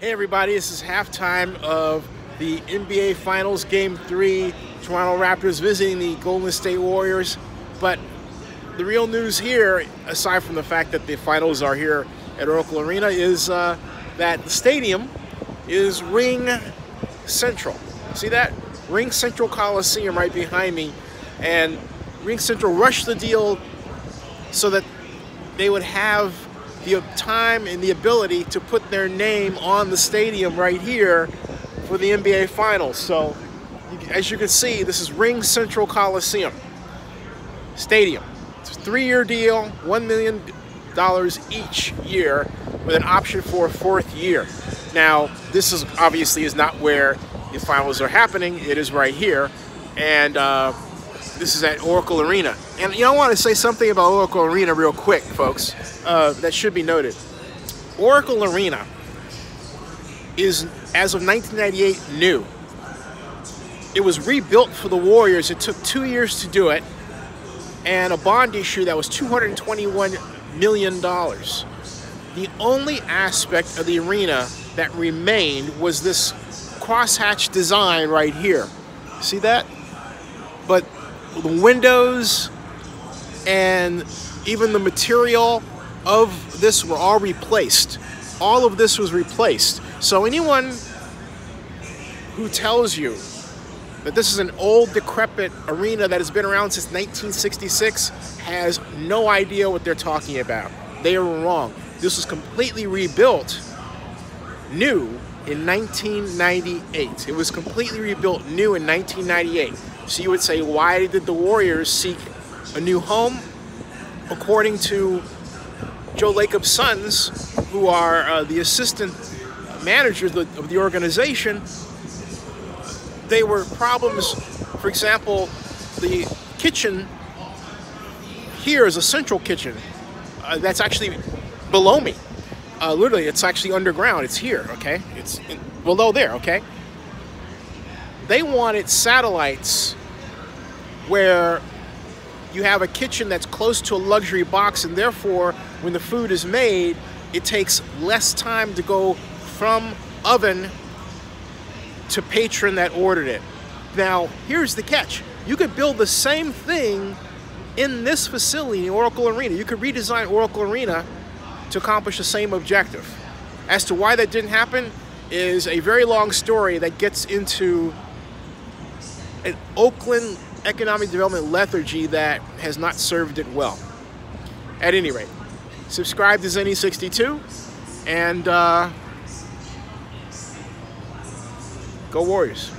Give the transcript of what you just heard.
Hey everybody, this is halftime of the NBA Finals Game 3. Toronto Raptors visiting the Golden State Warriors. But the real news here, aside from the fact that the finals are here at Oracle Arena, is uh, that the stadium is Ring Central. See that? RingCentral Coliseum right behind me. And RingCentral rushed the deal so that they would have the time and the ability to put their name on the stadium right here for the NBA Finals. So, as you can see, this is RingCentral Coliseum Stadium. It's a three-year deal, $1 million each year with an option for a fourth year. Now, this is obviously is not where the finals are happening. It is right here. And uh, this is at Oracle Arena. And you know, I want to say something about Oracle Arena real quick, folks, uh, that should be noted. Oracle Arena is, as of 1998, new. It was rebuilt for the Warriors. It took two years to do it, and a bond issue that was $221 million. The only aspect of the arena that remained was this crosshatch design right here. See that? But the windows and even the material of this were all replaced. All of this was replaced. So anyone who tells you that this is an old decrepit arena that has been around since 1966 has no idea what they're talking about. They are wrong. This was completely rebuilt new in 1998. It was completely rebuilt new in 1998. So you would say, why did the Warriors seek a new home? According to Joe Lacob's sons, who are uh, the assistant managers of the organization, they were problems. For example, the kitchen here is a central kitchen uh, that's actually below me. Uh, literally, it's actually underground. It's here, okay? It's in, below there, okay? They wanted satellites where you have a kitchen that's close to a luxury box and therefore when the food is made it takes less time to go from oven to patron that ordered it. Now here's the catch. You could build the same thing in this facility, in Oracle Arena. You could redesign Oracle Arena to accomplish the same objective. As to why that didn't happen is a very long story that gets into an Oakland economic development lethargy that has not served it well. At any rate, subscribe to Zennie62 and uh, go Warriors.